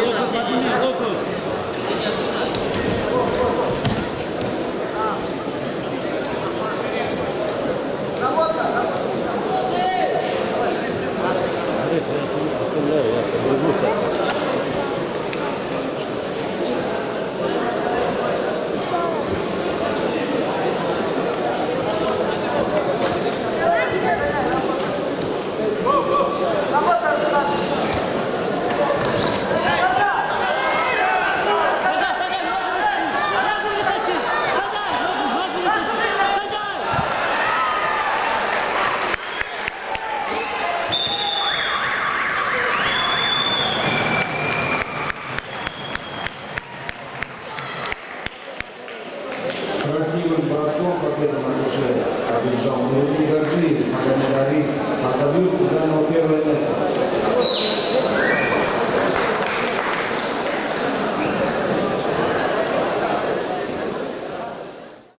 バッグにやろうか? На душе одержал Нури Гаджиев, Магомед Ариф, а Сабюк занял первое место.